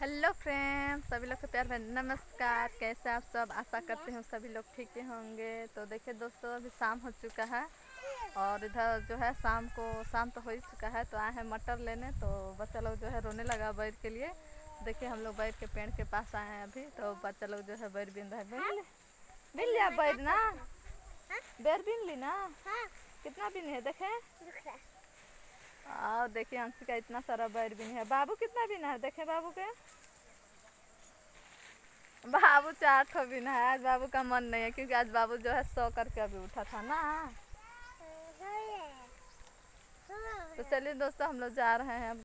Hello friends सभी लोग को प्यार में नमस्कार। कैसे आप सब? आशा करते हैं सभी लोग ठीक ही होंगे। तो देखिए दोस्तों अभी शाम हो चुका है और इधर जो है शाम को शाम तो हो ही चुका है तो आए हैं मटर लेने। तो बच्चा लोग जो है रोने लगा बैर के लिए। देखिए हम लोग बैर के पेड़ के पास आए हैं अभी। तो बच्चा लोग जो है बैर बिन रहा है। बिन बिन लिया बैर ना। बैर बिन ली ना। कितना बिन है देखे। और देखिए अंशिका इतना सारा बैर नहीं है। बाबू कितना बिना है देखे बाबू के। बाबू चार ठो बिना है आज बाबू का मन नहीं है क्योंकि आज बाबू जो है सो करके अभी उठा था ना। तो चलिए दोस्तों हम लोग जा रहे हैं।